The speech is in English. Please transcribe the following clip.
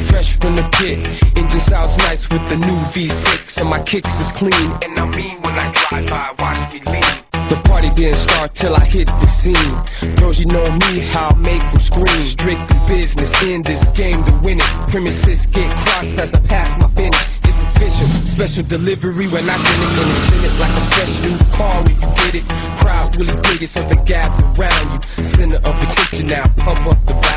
fresh from the pit. Engine sounds nice with the new V6, and my kicks is clean. And I mean when I drive by, watch me lean. The party didn't start till I hit the scene. Girls, you know me, how I make them scream. Strictly business in this game to win it. Premises get crossed as I pass my finish. It's official, special delivery when I send it. And send it like a fresh new car when you get it. Crowd really dig it, something they gather around you. Center of attention now, pump up the.